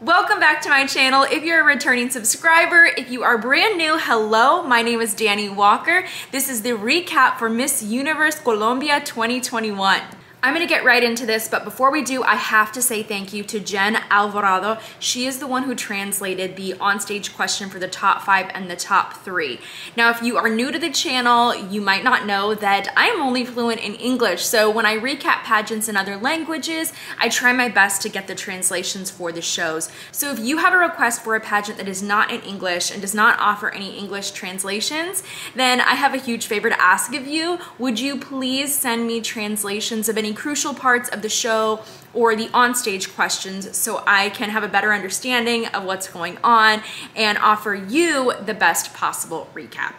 Welcome back to my channel. If you're a returning subscriber, if you are brand new, hello, my name is Dani Walker. This is the recap for Miss Universe Colombia 2021. I'm gonna get right into this, but before we do, I have to say thank you to Jen Alvarado. She is the one who translated the onstage question for the top five and the top three. Now, if you are new to the channel, you might not know that I am only fluent in English. So when I recap pageants in other languages, I try my best to get the translations for the shows. So if you have a request for a pageant that is not in English and does not offer any English translations, then I have a huge favor to ask of you. Would you please send me translations of any any crucial parts of the show or the onstage questions so I can have a better understanding of what's going on and offer you the best possible recap.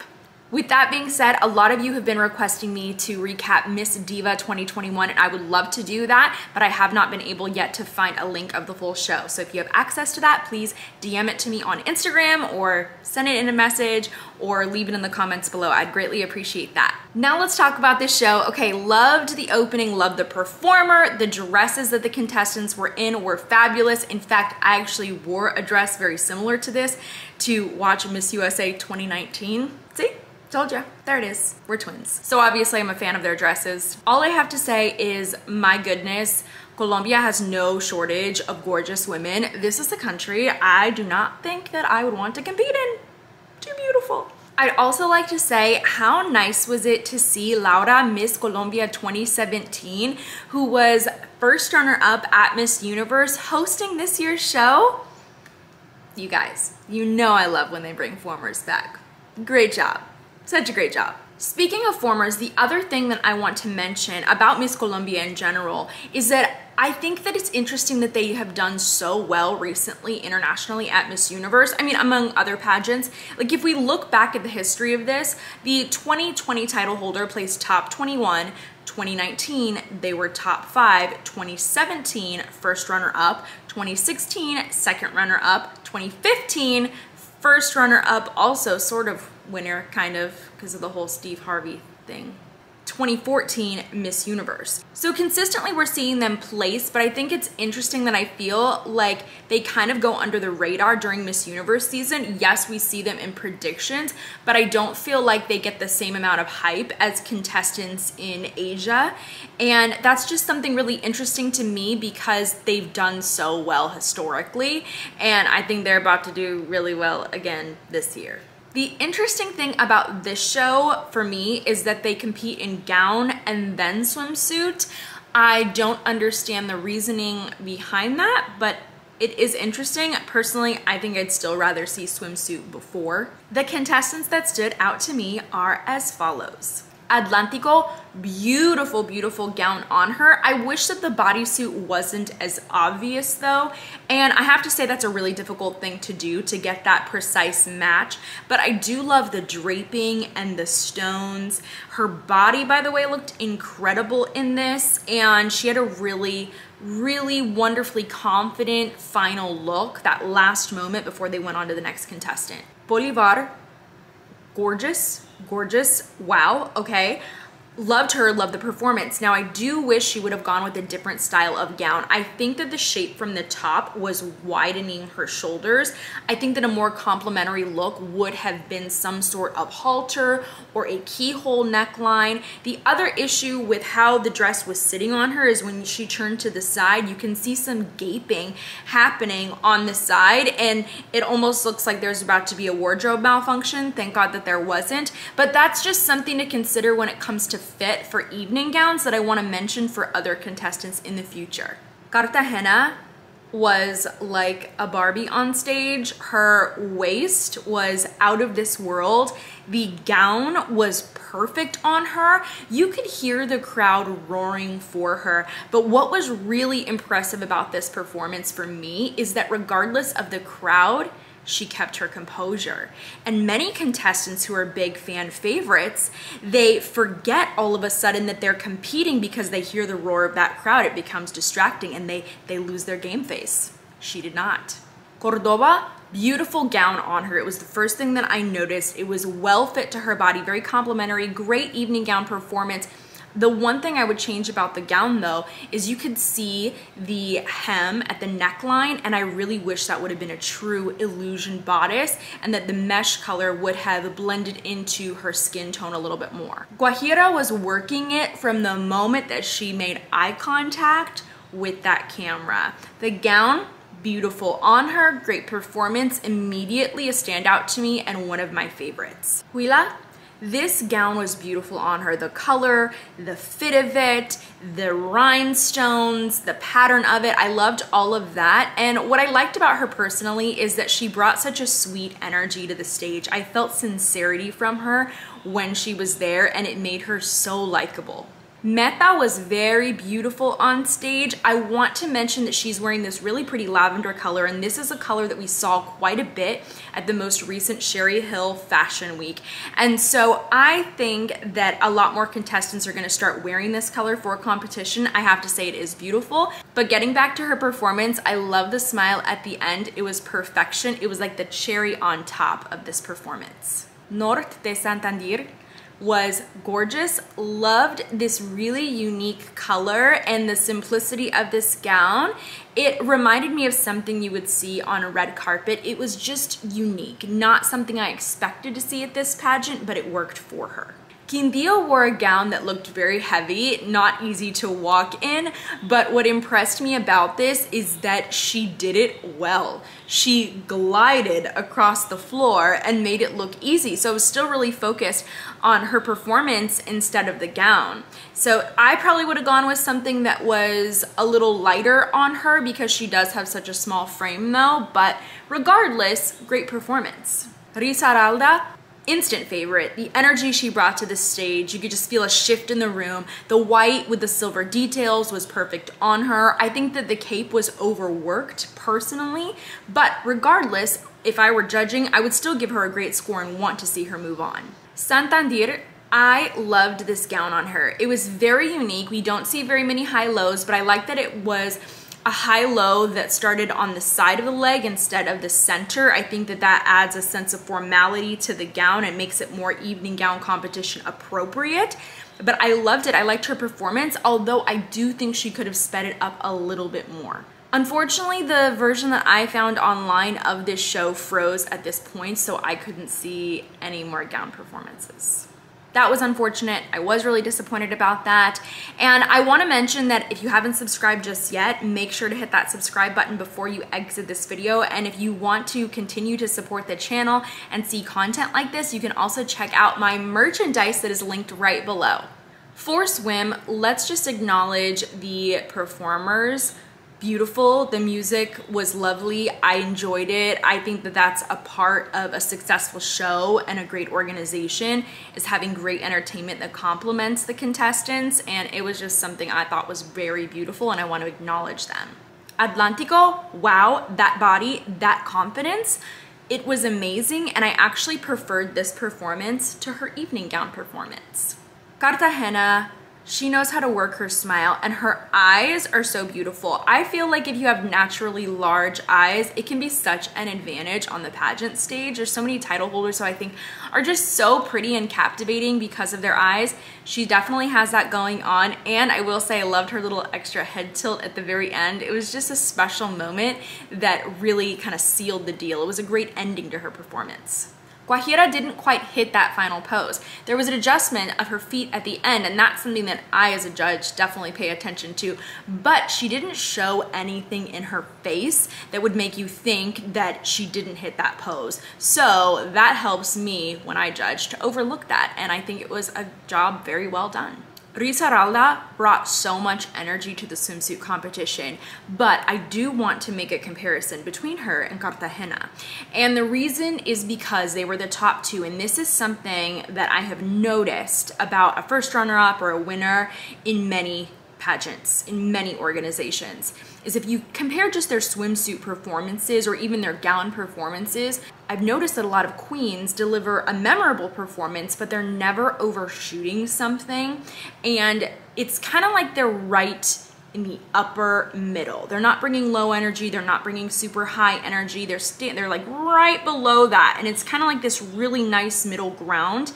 With that being said, a lot of you have been requesting me to recap Miss Diva 2021 and I would love to do that, but I have not been able yet to find a link of the full show. So if you have access to that, please DM it to me on Instagram or send it in a message or leave it in the comments below. I'd greatly appreciate that. Now let's talk about this show. Okay, loved the opening, loved the performer. The dresses that the contestants were in were fabulous. In fact, I actually wore a dress very similar to this to watch Miss USA 2019. See? Told ya. There it is. We're twins. So obviously I'm a fan of their dresses. All I have to say is, my goodness, Colombia has no shortage of gorgeous women. This is the country I do not think that I would want to compete in. Too beautiful. I'd also like to say how nice was it to see Laura Miss Colombia 2017 who was first runner up at Miss Universe hosting this year's show? You guys, you know I love when they bring formers back. Great job. Such a great job. Speaking of formers, the other thing that I want to mention about Miss Colombia in general is that I think that it's interesting that they have done so well recently internationally at Miss Universe. I mean, among other pageants. Like if we look back at the history of this, the 2020 title holder placed top 21, 2019, they were top five. 2017, first runner up. 2016, second runner up. 2015, first runner up, also sort of winner, kind of, because of the whole Steve Harvey thing. 2014 Miss Universe. So consistently we're seeing them place, but I think it's interesting that I feel like they kind of go under the radar during Miss Universe season. Yes, we see them in predictions, but I don't feel like they get the same amount of hype as contestants in Asia. And that's just something really interesting to me because they've done so well historically. And I think they're about to do really well again this year. The interesting thing about this show for me is that they compete in gown and then swimsuit. I don't understand the reasoning behind that, but it is interesting. Personally, I think I'd still rather see swimsuit before. The contestants that stood out to me are as follows. Atlántico, beautiful, beautiful gown on her. I wish that the bodysuit wasn't as obvious though. And I have to say that's a really difficult thing to do to get that precise match. But I do love the draping and the stones. Her body, by the way, looked incredible in this. And she had a really really wonderfully confident final look, that last moment before they went on to the next contestant. Bolivar, gorgeous, gorgeous. Wow, okay. Loved her, loved the performance. Now, I do wish she would have gone with a different style of gown. I think that the shape from the top was widening her shoulders. I think that a more complementary look would have been some sort of halter or a keyhole neckline. The other issue with how the dress was sitting on her is when she turned to the side, you can see some gaping happening on the side and it almost looks like there's about to be a wardrobe malfunction. Thank God that there wasn't. But that's just something to consider when it comes to fit for evening gowns that I wanna mention for other contestants in the future. Cartagena was like a Barbie on stage. Her waist was out of this world. The gown was perfect on her. You could hear the crowd roaring for her. But what was really impressive about this performance for me is that regardless of the crowd, she kept her composure. And many contestants who are big fan favorites, they forget all of a sudden that they're competing because they hear the roar of that crowd. It becomes distracting and they, they lose their game face. She did not. Cordoba, beautiful gown on her. It was the first thing that I noticed. It was well fit to her body, very complimentary, great evening gown performance The one thing I would change about the gown though is you could see the hem at the neckline and I really wish that would have been a true illusion bodice and that the mesh color would have blended into her skin tone a little bit more. Guajira was working it from the moment that she made eye contact with that camera. The gown beautiful on her, great performance, immediately a standout to me and one of my favorites. Huila this gown was beautiful on her. The color, the fit of it, the rhinestones, the pattern of it. I loved all of that. And what I liked about her personally is that she brought such a sweet energy to the stage. I felt sincerity from her when she was there and it made her so likable. Meta was very beautiful on stage. I want to mention that she's wearing this really pretty lavender color and this is a color that we saw quite a bit at the most recent Sherri Hill Fashion Week. And so I think that a lot more contestants are gonna start wearing this color for competition. I have to say it is beautiful. But getting back to her performance, I love the smile at the end. It was perfection. It was like the cherry on top of this performance. Norte de Santander was gorgeous. Loved this really unique color and the simplicity of this gown. It reminded me of something you would see on a red carpet. It was just unique, not something I expected to see at this pageant, but it worked for her. Quindío wore a gown that looked very heavy, not easy to walk in, but what impressed me about this is that she did it well. She glided across the floor and made it look easy. So I was still really focused on her performance instead of the gown. So I probably would have gone with something that was a little lighter on her because she does have such a small frame though, but regardless, great performance. Risaralda instant favorite. The energy she brought to the stage, you could just feel a shift in the room. The white with the silver details was perfect on her. I think that the cape was overworked personally, but regardless, if I were judging, I would still give her a great score and want to see her move on. Santander I loved this gown on her. It was very unique. We don't see very many high lows, but I like that it was a high-low that started on the side of the leg instead of the center. I think that that adds a sense of formality to the gown and makes it more evening gown competition appropriate. But I loved it. I liked her performance, although I do think she could have sped it up a little bit more. Unfortunately, the version that I found online of this show froze at this point, so I couldn't see any more gown performances that was unfortunate. I was really disappointed about that. And I wanna mention that if you haven't subscribed just yet, make sure to hit that subscribe button before you exit this video. And if you want to continue to support the channel and see content like this, you can also check out my merchandise that is linked right below. For swim, let's just acknowledge the performers beautiful. The music was lovely. I enjoyed it. I think that that's a part of a successful show and a great organization is having great entertainment that complements the contestants. And it was just something I thought was very beautiful and I want to acknowledge them. Atlantico, wow, that body, that confidence. It was amazing and I actually preferred this performance to her evening gown performance. Cartagena, she knows how to work her smile and her eyes are so beautiful. I feel like if you have naturally large eyes, it can be such an advantage on the pageant stage. There's so many title holders who I think are just so pretty and captivating because of their eyes. She definitely has that going on. And I will say I loved her little extra head tilt at the very end. It was just a special moment that really kind of sealed the deal. It was a great ending to her performance. Guajira didn't quite hit that final pose. There was an adjustment of her feet at the end, and that's something that I, as a judge, definitely pay attention to. But she didn't show anything in her face that would make you think that she didn't hit that pose. So that helps me when I judge to overlook that, and I think it was a job very well done. Risaralda brought so much energy to the swimsuit competition, but I do want to make a comparison between her and Cartagena. And the reason is because they were the top two, and this is something that I have noticed about a first runner-up or a winner in many pageants, in many organizations is if you compare just their swimsuit performances or even their gown performances, I've noticed that a lot of queens deliver a memorable performance, but they're never overshooting something. And it's kind of like they're right in the upper middle. They're not bringing low energy, they're not bringing super high energy. They're they're like right below that and it's kind of like this really nice middle ground.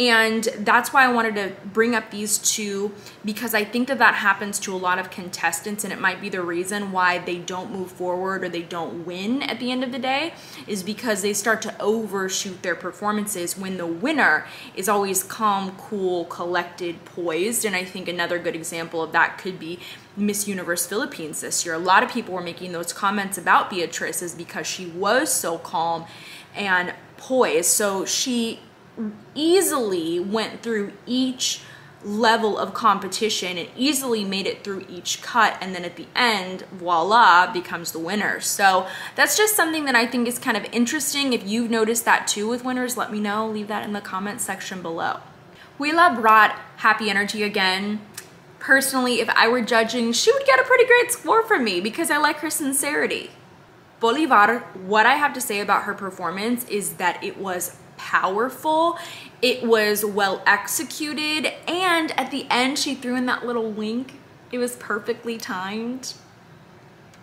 And that's why I wanted to bring up these two because I think that that happens to a lot of contestants and it might be the reason why they don't move forward or they don't win at the end of the day is because they start to overshoot their performances when the winner is always calm, cool, collected, poised. And I think another good example of that could be Miss Universe Philippines this year. A lot of people were making those comments about Beatrice is because she was so calm and poised. So she easily went through each level of competition and easily made it through each cut and then at the end voila becomes the winner. So that's just something that i think is kind of interesting. If you've noticed that too with winners let me know. Leave that in the comment section below. Huila brought happy energy again. Personally if i were judging she would get a pretty great score from me because i like her sincerity. Bolivar what i have to say about her performance is that it was powerful. It was well executed. And at the end, she threw in that little wink. It was perfectly timed.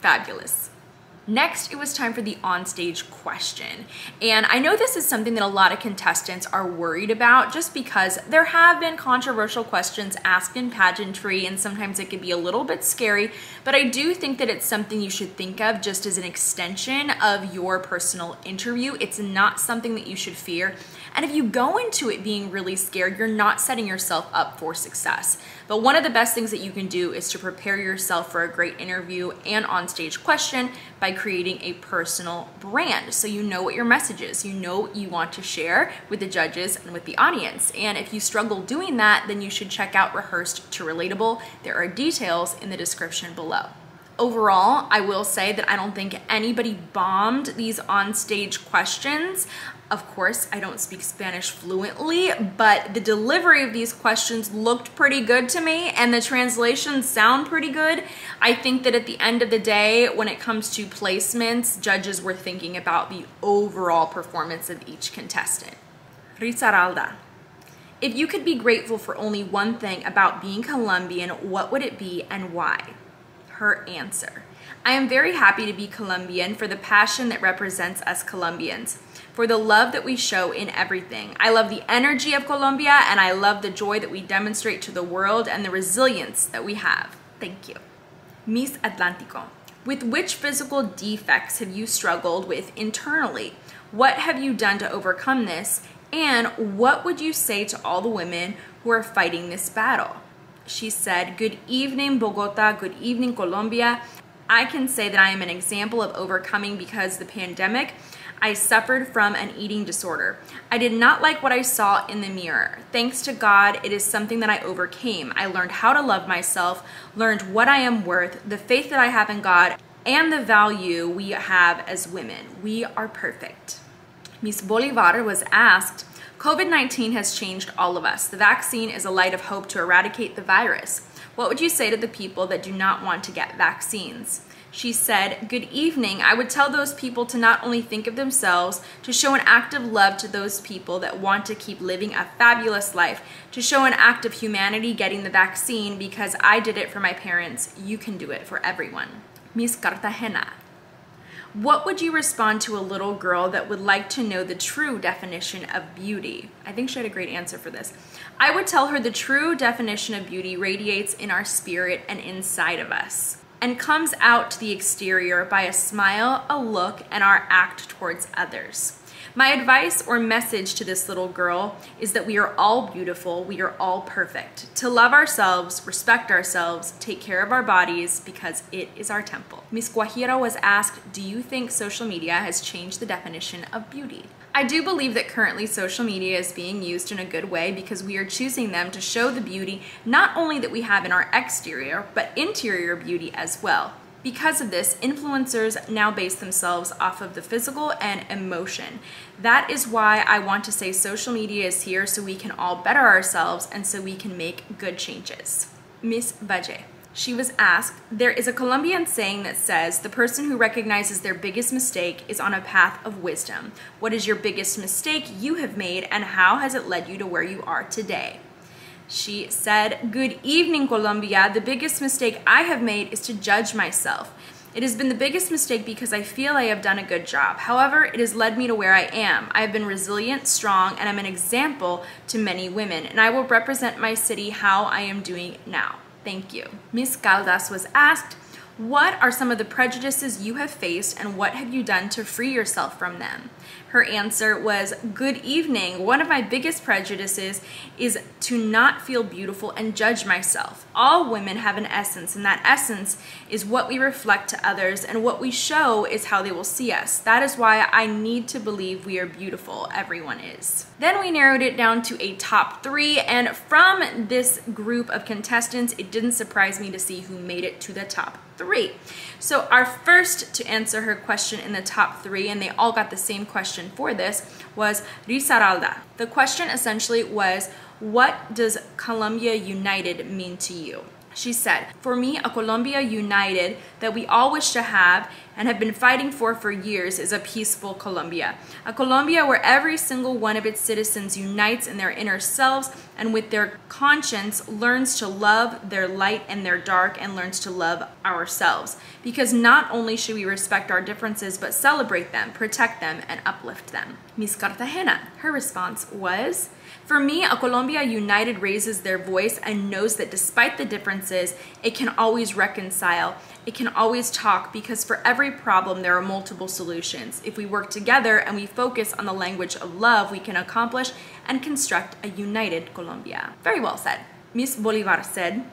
Fabulous. Next, it was time for the onstage question. And I know this is something that a lot of contestants are worried about just because there have been controversial questions asked in pageantry and sometimes it can be a little bit scary, but I do think that it's something you should think of just as an extension of your personal interview. It's not something that you should fear. And if you go into it being really scared, you're not setting yourself up for success. But one of the best things that you can do is to prepare yourself for a great interview and onstage question by creating a personal brand. So you know what your message is, you know what you want to share with the judges and with the audience. And if you struggle doing that, then you should check out Rehearsed to Relatable. There are details in the description below. Overall, I will say that I don't think anybody bombed these on-stage questions. Of course, I don't speak Spanish fluently, but the delivery of these questions looked pretty good to me and the translations sound pretty good. I think that at the end of the day, when it comes to placements, judges were thinking about the overall performance of each contestant. Risaralda. If you could be grateful for only one thing about being Colombian, what would it be and why? Her answer. I am very happy to be Colombian for the passion that represents us Colombians for the love that we show in everything. I love the energy of Colombia and I love the joy that we demonstrate to the world and the resilience that we have. Thank you. Miss Atlantico. With which physical defects have you struggled with internally? What have you done to overcome this? And what would you say to all the women who are fighting this battle? She said, Good evening, Bogota. Good evening, Colombia. I can say that I am an example of overcoming because the pandemic I suffered from an eating disorder. I did not like what I saw in the mirror. Thanks to God, it is something that I overcame. I learned how to love myself, learned what I am worth, the faith that I have in God, and the value we have as women. We are perfect. Miss Bolivar was asked, COVID-19 has changed all of us. The vaccine is a light of hope to eradicate the virus. What would you say to the people that do not want to get vaccines? She said, Good evening. I would tell those people to not only think of themselves, to show an act of love to those people that want to keep living a fabulous life, to show an act of humanity getting the vaccine because I did it for my parents. You can do it for everyone. Miss Cartagena. What would you respond to a little girl that would like to know the true definition of beauty? I think she had a great answer for this. I would tell her the true definition of beauty radiates in our spirit and inside of us and comes out to the exterior by a smile, a look, and our act towards others. My advice or message to this little girl is that we are all beautiful, we are all perfect. To love ourselves, respect ourselves, take care of our bodies because it is our temple. Miss Guajira was asked, do you think social media has changed the definition of beauty? I do believe that currently social media is being used in a good way because we are choosing them to show the beauty not only that we have in our exterior, but interior beauty as well. Because of this, influencers now base themselves off of the physical and emotion. That is why I want to say social media is here so we can all better ourselves and so we can make good changes. Miss Valle. She was asked, There is a Colombian saying that says, the person who recognizes their biggest mistake is on a path of wisdom. What is your biggest mistake you have made and how has it led you to where you are today? She said, Good evening, Colombia. The biggest mistake I have made is to judge myself. It has been the biggest mistake because I feel I have done a good job. However, it has led me to where I am. I have been resilient, strong, and I'm an example to many women, and I will represent my city how I am doing now. Thank you. Miss Caldas was asked, what are some of the prejudices you have faced and what have you done to free yourself from them? Her answer was, Good evening. One of my biggest prejudices is to not feel beautiful and judge myself. All women have an essence, and that essence is what we reflect to others, and what we show is how they will see us. That is why I need to believe we are beautiful. Everyone is. Then we narrowed it down to a top three, and from this group of contestants, it didn't surprise me to see who made it to the top three. So our first to answer her question in the top three, and they all got the same question for this, was Risaralda. The question essentially was, what does Colombia United mean to you? She said, For me, a Colombia united that we all wish to have and have been fighting for for years is a peaceful Colombia. A Colombia where every single one of its citizens unites in their inner selves and with their conscience learns to love their light and their dark and learns to love ourselves. Because not only should we respect our differences, but celebrate them, protect them, and uplift them. Miss Cartagena, her response was, for me, a Colombia united raises their voice and knows that despite the differences, it can always reconcile. It can always talk because for every problem, there are multiple solutions. If we work together and we focus on the language of love, we can accomplish and construct a united Colombia. Very well said. Miss Bolivar said,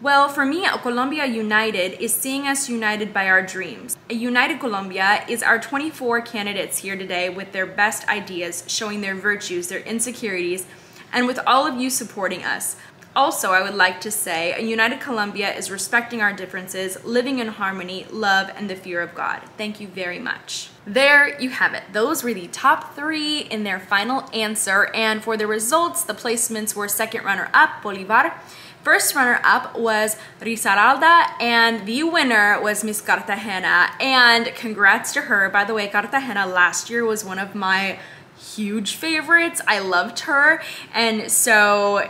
well, for me, Colombia United is seeing us united by our dreams. A United Colombia is our 24 candidates here today with their best ideas, showing their virtues, their insecurities, and with all of you supporting us. Also, I would like to say a United Colombia is respecting our differences, living in harmony, love, and the fear of God. Thank you very much. There you have it. Those were the top three in their final answer. And for the results, the placements were second runner up, Bolivar, First runner up was Risaralda and the winner was Miss Cartagena and congrats to her. By the way, Cartagena last year was one of my huge favorites. I loved her and so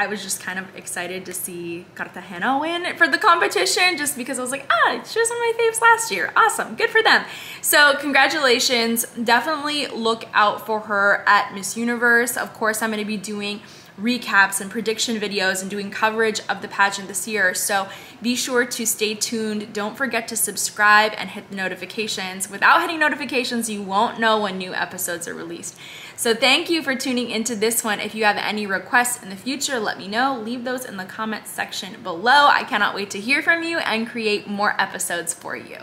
I was just kind of excited to see Cartagena win for the competition just because I was like, ah, she was one of my faves last year. Awesome, good for them. So congratulations. Definitely look out for her at Miss Universe. Of course, I'm gonna be doing recaps and prediction videos and doing coverage of the pageant this year. So be sure to stay tuned. Don't forget to subscribe and hit the notifications. Without hitting notifications, you won't know when new episodes are released. So thank you for tuning into this one. If you have any requests in the future, let me know. Leave those in the comments section below. I cannot wait to hear from you and create more episodes for you.